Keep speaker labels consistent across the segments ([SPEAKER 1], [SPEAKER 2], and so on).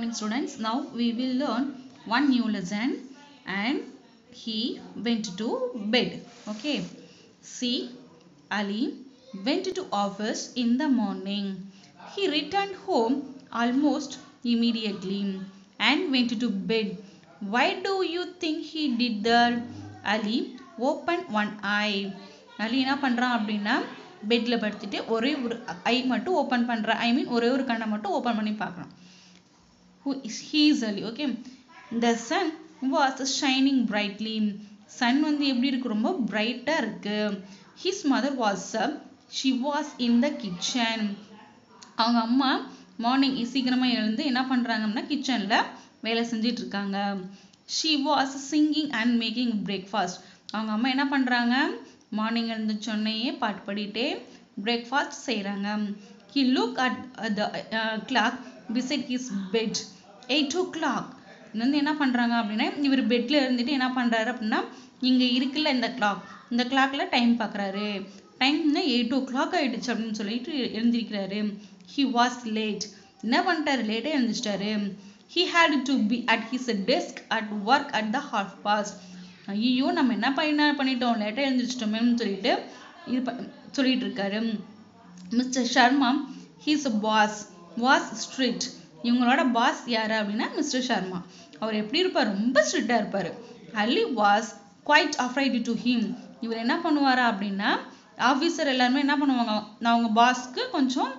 [SPEAKER 1] morning students now we will learn one new lesson and he went to bed okay see ali went to office in the morning he returned home almost immediately and went to bed why do you think he did that ali opened one eye அலி என்ன பண்ணுறான் அப்படின்னா பெட்டில் படுத்துட்டு ஒரே ஒரு ஐ மட்டும் open பண்ணுறான் ஐ மீன் ஒரே ஒரு கண்ணை மட்டும் ஓப்பன் பண்ணி பார்க்குறான் who is ஹீசலி okay the sun was shining brightly sun வந்து எப்படி இருக்கு ரொம்ப பிரைட்டாக இருக்கு his mother was she was in the kitchen அவங்க அம்மா மார்னிங் சீக்கிரமாக எழுந்து என்ன பண்ணுறாங்கன்னா கிச்சனில் வேலை செஞ்சிட்டு இருக்காங்க she was singing and making breakfast அவங்க அம்மா என்ன பண்ணுறாங்க மார்னிங் எழுந்து சொன்னையே பாட்டு பாடிட்டே பிரேக்ஃபாஸ்ட் செய்கிறாங்க he look at the clock beside his bed eight o'clock வந்து என்ன பண்ணுறாங்க அப்படின்னா இவர் பெட்டில் இருந்துட்டு என்ன பண்ணுறாரு அப்படின்னா இங்கே இருக்குல்ல இந்த கிளாக் இந்த கிளாக்ல டைம் பார்க்குறாரு டைம்னா எயிட் ஓ கிளாக் ஆகிடுச்சு அப்படின்னு சொல்லிட்டு எழுந்திருக்கிறாரு. ஹி வாஸ் லேட் என்ன பண்ணிட்டாரு? லேட்டாக எழுந்திரிச்சிட்டாரு. He had to be at his desk at work at the half past ஐயோ நம்ம என்ன பண்ண பண்ணிட்டோம். லேட்டாக எழுந்திரிச்சிட்டோமேன்னு சொல்லிட்டு இது ப சொல்லிட்டு இருக்காரு. Mister Sharma his boss was strict இவங்களோட பாஸ் யாரு அப்படின்னா மிஸ்டர் சர்மா. அவர் எப்படி இருப்பார்? ரொம்ப ஸ்ட்ரிக்டாக இருப்பார். Ali was quite afraid to him இவர் என்ன பண்ணுவாரா அப்படின்னா ஆஃபீஸர் எல்லாருமே என்ன பண்ணுவாங்க? அவங்க பாஸ்க்கு கொஞ்சம்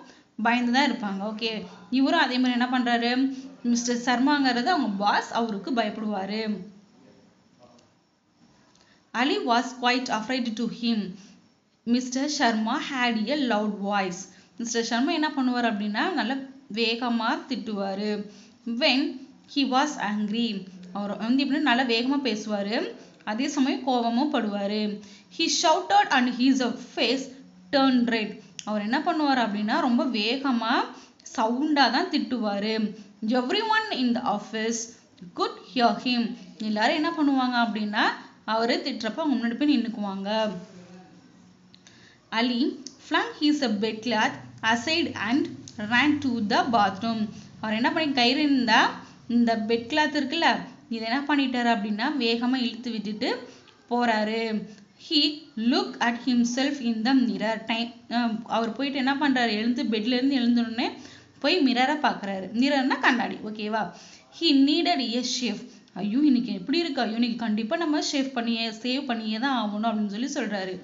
[SPEAKER 1] பயந்து தான் இருப்பாங்க. ஓகே இவரும் அதே மாதிரி என்ன பண்றாரு? மிஸ்டர் சர்மாங்கிறது அவங்க பாஸ் அவருக்கு பயப்படுவாரு. Ali was quite afraid to him mister Sharma had a loud voice mister Sharma என்ன பண்ணுவார் அப்படின்னா நல்ல வேகமா திட்டுவாரு. வென் ஹி வாஸ் ஆங்க்ரி அவர் வந்து எப்படின்னா நல்லா வேகமா பேசுவாரு. அதே சமயம் கோபமும் படுவாரு. He shouted and his a face turn red அவர் என்ன பண்ணுவார் அப்படின்னா ரொம்ப வேகமா சவுண்டாக தான் திட்டுவாரு. Every one in the office could hear him எல்லாரும் என்ன பண்ணுவாங்க அப்படின்னா அவரு திட்டுறப்ப அவங்க முன்னாடி போய் நின்னுக்குவாங்க. Ali flung his a bed cloth aside and ran to the bathroom அவர் என்ன பண்ணி கயிறு இருந்தா இந்த பெட் கிளாத் இருக்குல்ல இதை என்ன பண்ணிட்டார் அப்படின்னா வேகமாக இழுத்து விட்டுட்டு போறாரு. He look at himself in the mirror time அவர் போயிட்டு என்ன பண்றாரு? எழுந்து பெட்ல இருந்து எழுந்தோடனே போய் மிரரை பார்க்குறாரு மிரர்னா கண்ணாடி ஓகேவா ஹி நீடட் எ ஷேஃப் ஐயோ இன்னைக்கு எப்படி இருக்கு? ஐயோ இன்னைக்கு கண்டிப்பாக நம்ம ஷேவ் பண்ணியே சேவ் பண்ணியே தான் ஆகணும் அப்படின்னு சொல்லி சொல்கிறாரு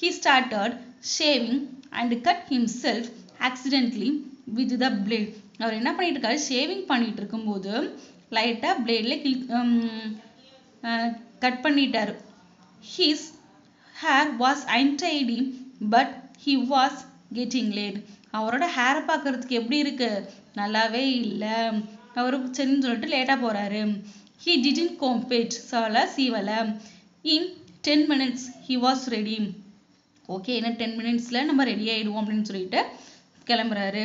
[SPEAKER 1] he started shaving and cut himself accidentally with the blade அவர் என்ன பண்ணிட்டு இருக்காரு ஷேவிங் பண்ணிட்டு இருக்கும்போது லைட்டாக பிளேட்ல கில் கட் பண்ணிட்டாரு. His hair was untidy but he was getting late அவரோட ஹேரை பார்க்கறதுக்கு எப்படி இருக்கு? நல்லாவே இல்லை. அவரு சரின்னு சொல்லிட்டு லேட்டாக போறாரு. ஹி டிடின் கோம்பேட் சால சீவல. In ten minutes he was ready okay என்ன டென் மினிட்ஸில் நம்ம ரெடி ஆகிடுவோம் அப்படின்னு சொல்லிட்டு கிளம்புறாரு.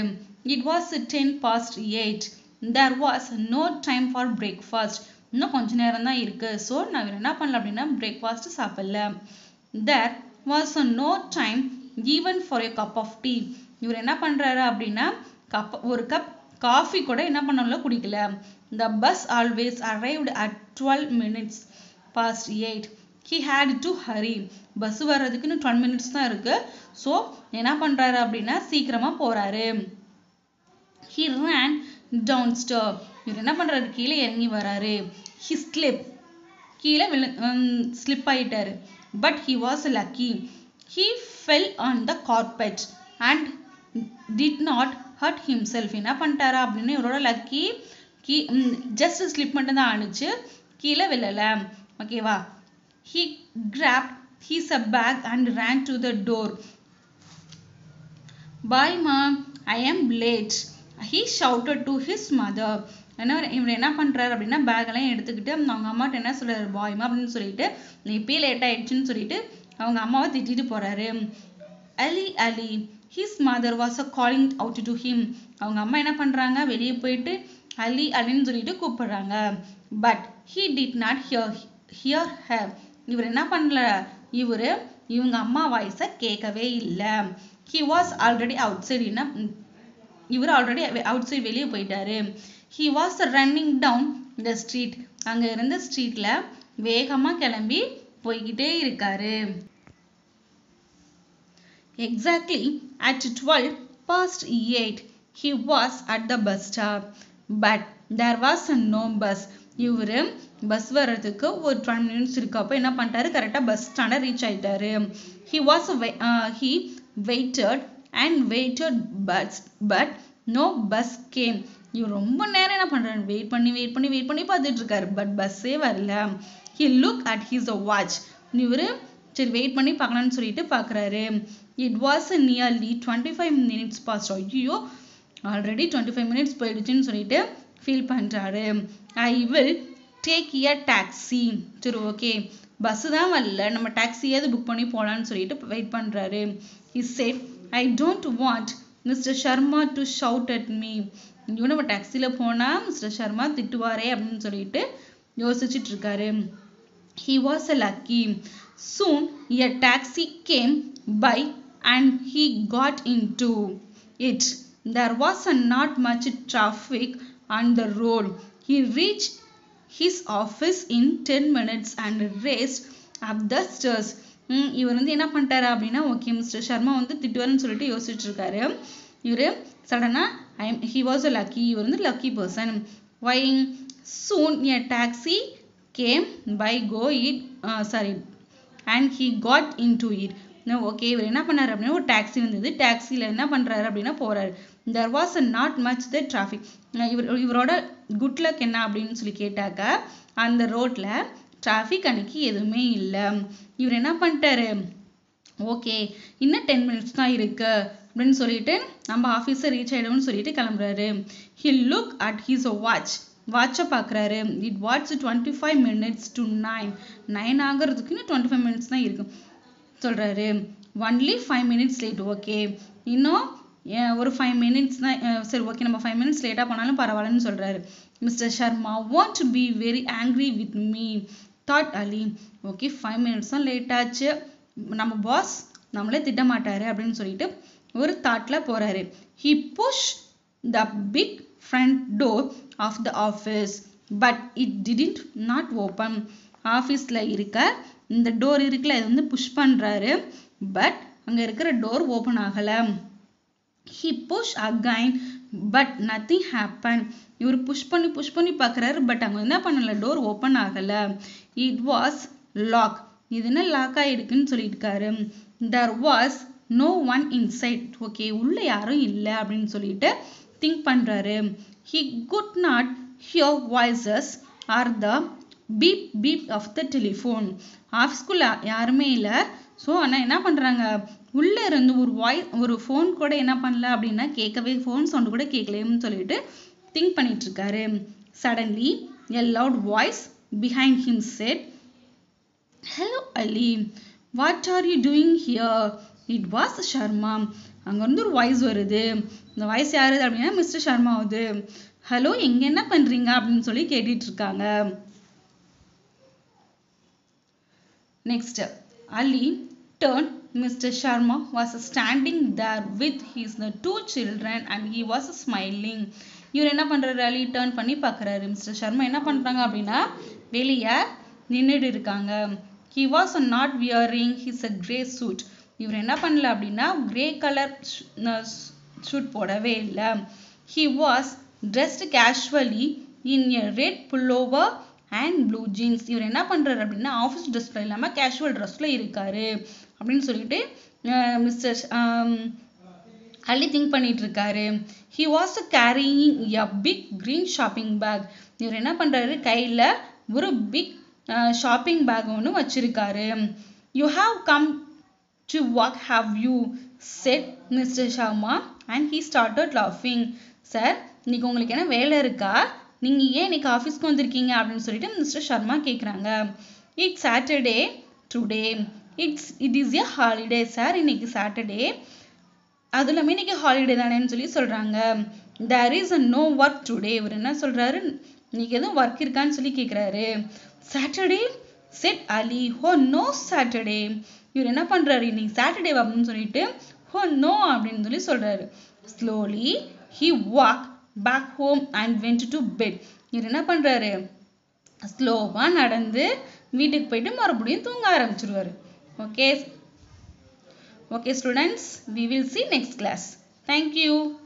[SPEAKER 1] It was ten past eight there was no time for breakfast இன்னும் கொஞ்ச நேரம் தான் இருக்கு. ஸோ நான் இவர் என்ன பண்ணல அப்படின்னா பிரேக்ஃபாஸ்ட் சாப்பிடல. There was no time even for a cup of tea இவர் என்ன பண்ணுறாரு அப்படின்னா கப் ஒரு கப் காஃபி கூட என்ன பண்ணல குடிக்கல. The bus always arrived at twelve minutes past eight he had to hurry bus வர்றதுக்குன்னு twelve minutes தான் இருக்கு. ஸோ என்ன பண்ணுறாரு அப்படின்னா சீக்கிரமாக போகிறாரு ஹி ரேன் டவுன் ஸ்டாப் இவர் என்ன பண்ணுறாரு கீழே இறங்கி வராரு. ஹி ஸ்லிப் கீழே விழு ஸ்லிப் ஆகிட்டார் but he was lucky he fell on the carpet and did not hurt himself என்ன பண்ணிட்டாரா அப்படின்னு இவரோட லக்கி கீ ஜஸ்ட் ஸ்லிப் மட்டும் தான் ஆணுச்சு. கீழே விழலை. ஓகேவா he grabbed his bag bag ran to the door. Door bye mom I am late he shouted to his mother என்ன இவர் என்ன பண்றாரு? அப்படின்னா பேக் எல்லாம் எடுத்துக்கிட்டு அவங்க அம்மாட்ட என்ன சொல்றாரு பாய்மா அப்படின்னு சொல்லிட்டு நீ இப்பயே லேட் ஆயிடுச்சுன்னு சொல்லிட்டு அவங்க அம்மாவை திட்டிட்டு போறாரு. Ali Ali. His mother was a calling out to him அவங்க அம்மா என்ன பண்றாங்க? வெளியே போயிட்டு அலி அலின்னு சொல்லிட்டு கூப்பிடுறாங்க. But he did not hear hear have இவர் என்ன பண்ணல? இவர் இவங்க அம்மா வாய்ஸை கேட்கவே இல்லை. He was already outside என்ன இவர் ஆல்ரெடி அவுட் சைடு வெளியே போயிட்டாரு. He was running down the street அங்கே இருந்த ஸ்ட்ரீட்டில் வேகமாக கிளம்பி போய்கிட்டே இருக்காரு. At twelve 12 past 8 he was at the bus stop. But there was no bus. இவரு பஸ் வர்றதுக்கு ஒரு டுவெல் மினிட்ஸ் இருக்கு. அப்போ என்ன பண்ணிட்டாரு? கரெக்டாக பஸ் ஸ்டாண்டை ரீச் ஆயிட்டாரு. He was he waited and waited bus but no bus came இவர் ரொம்ப நேரம் என்ன பண்ணுறாரு வெயிட் பண்ணி வெயிட் பண்ணி வெயிட் பண்ணி பார்த்துட்டு இருக்காரு. பட் பஸ்ஸே வரல. He look at his watch இவரு சரி வெயிட் பண்ணி பார்க்கலாம்னு சொல்லிட்டு பார்க்குறாரு. It was nearly twenty five minutes past ஐயோ ஆல்ரெடி டுவெண்ட்டி ஃபைவ் மினிட்ஸ் போயிடுச்சுன்னு சொல்லிட்டு ஃபீல் பண்ணுறாரு I will take year taxi சரி ஓகே பஸ்ஸு தான் வரல. நம்ம டாக்ஸியாவது புக் பண்ணி போகலான்னு சொல்லிட்டு வெயிட் பண்ணுறாரு is said I don't want mister Sharma to shout at me ஐயோ நம்ம டாக்ஸியில் போனால் மிஸ்டர் ஷர்மா திட்டுவாரே அப்படின்னு சொல்லிட்டு யோசிச்சுட்டு இருக்காரு he was a lucky soon Soon taxi came by and he got in to it There was a not much traffic on the He he reach office in 10 minutes and raced up up the stairs இவர் வந்து என்ன பண்ணிட்டாரு அப்படின்னா okay mister Sharma வந்து திட்டுவார்னு சொல்லிட்டு யோசிச்சுட்டு இருக்காரு இவர் சடனாக I he was a lucky இவர் வந்து lucky person why soon a taxi came by go it sorry and he got in to it okay இவர் என்ன பண்ணார் அப்படின்னா ஒரு டாக்ஸி வந்தது. டாக்ஸியில் என்ன பண்ணுறாரு அப்படின்னா போகிறாரு there was not much the traffic இவர் இவரோட குட் லக் என்ன அப்படின்னு சொல்லி கேட்டாக்க அந்த ரோட்டில் டிராஃபிக் அன்னைக்கு எதுவுமே இல்லை. இவர் என்ன பண்ணிட்டாரு? ஓகே இன்னும் டென் மினிட்ஸ் தான் இருக்கு அப்படின்னு சொல்லிட்டு நம்ம ஆஃபீஸை ரீச் ஆகிடும்னு சொல்லிட்டு கிளம்புறாரு. He look at his watch வாட்சை பார்க்குறாரு it watch twenty five minutes to nine nine ஆகிறதுக்கு இன்னும் டுவெண்ட்டி ஃபைவ் மினிட்ஸ் தான் இருக்கு. சொல்கிறாரு only five minutes late okay இன்னும் ஒரு ஃபைவ் மினிட்ஸ் தான் சரி ஓகே நம்ம ஃபைவ் மினிட்ஸ் லேட்டாக போனாலும் பரவாயில்லன்னு சொல்கிறாரு mister Sharma won't be very angry with me thought Ali okay five minutes தான் லேட் ஆச்சு. நம்ம பாஸ் நம்மளே திட்ட மாட்டாரு அப்படின்னு சொல்லிட்டு ஒரு தாட்டில் போகிறாரு he push the big front door of the office but it didn't not open ஆஃபீஸில் இருக்க இந்த டோர் இருக்குல்ல இது வந்து புஷ் பண்ணுறாரு பட் அங்கே இருக்கிற டோர் ஓப்பன் ஆகலை. He push again but nothing happen இவர் புஷ் பண்ணி புஷ் பண்ணி பார்க்கறாரு பட் அவங்க என்ன பண்ணலை? டோர் ஓப்பன் ஆகல. இட் வாஸ் லாக் இது என்ன லாக் ஆகிருக்குன்னு சொல்லியிருக்காரு there was no one inside okay உள்ளே யாரும் இல்லை அப்படின்னு சொல்லிட்டு திங்க் பண்றாரு. Could not not voices are the beep beep of the telephone telephone. ஆஃபீஸ்க்குள்ள யாருமே இல்லை. ஸோ ஆனால் என்ன பண்றாங்க? உள்ளே இருந்து ஒரு வாய்ஸ் ஒரு ஃபோன் கூட என்ன பண்ணல அப்படின்னா கேட்கவே ஃபோன் சவுண்டு கூட கேட்கலையும்னு சொல்லிட்டு திங்க் பண்ணிட்டு இருக்காரு suddenly a loud voice behind him said hello Ali what are you doing here it was Sharma அங்கேருந்து வந்து ஒரு வாய்ஸ் வருது. இந்த வாய்ஸ் யாரு அப்படின்னா மிஸ்டர் ஷர்மா ஆகுது ஹலோ எங்கே என்ன பண்ணுறீங்க அப்படின்னு சொல்லி கேட்டுட்டு இருக்காங்க next Ali turn Mr. Sharma was standing there with his two children and he was smiling. இவர் என்ன பண்ணுறாரு அலி டேர்ன் பண்ணி பார்க்குறாரு மிஸ்டர் சர்மா என்ன பண்றாங்க அப்படின்னா வெளியே நின்னுட்டு இருக்காங்க. He was not wearing his a grey suit இவர் என்ன பண்ணல அப்படின்னா கிரே கலர் சூட் போடவே இல்லை. He was dressed casually in a red pullover and blue jeans இவர் என்ன பண்றாரு அப்படின்னா ஆஃபீஸ் ட்ரெஸ்ல இல்லாம கேஷுவல் ட்ரெஸ்ல இருக்காரு. அப்படின்னு சொல்லிட்டு மிஸ்டர் அள்ளி திங்க் பண்ணிட்டு இருக்காரு he was carrying a big green shopping bag இவர் என்ன பண்ணுறாரு கையில் ஒரு பிக் ஷாப்பிங் பேக் ஒன்று வச்சிருக்காரு. You have come to walk have you said mister Sharma and he started லாஃபிங் sir இன்னைக்கு உங்களுக்கு என்ன வேலை இருக்கா? நீங்கள் ஏன் இன்னைக்கு ஆஃபீஸ்க்கு வந்திருக்கீங்க? அப்படின்னு சொல்லிட்டு மிஸ்டர் ஷர்மா கேட்குறாங்க it's Saturday today it's it is a holiday sir இன்னைக்கு சாட்டர்டே அதுவும் இன்னைக்கு ஹாலிடே தானேன்னு சொல்லி சொல்றாங்க. There is a no work today இவர் என்ன சொல்றாரு? இன்னைக்கு எதுவும் ஒர்க் இருக்கான்னு சொல்லி கேட்குறாரு சாட்டர்டே செட் அலி ஹோ நோ சாட்டர்டே இவர் என்ன பண்றாரு? இன்னைக்கு சாட்டர்டே அப்படின்னு சொல்லிட்டு oh, ஹோ நோ அப்படின்னு சொல்லி சொல்றாரு. Slowly he walk back home and went to bed இவர் என்ன பண்றாரு? ஸ்லோவா நடந்து வீட்டுக்கு போயிட்டு மறுபடியும் தூங்க ஆரம்பிச்சிருவாரு. okay. Okay students. We will see next class. Thank you.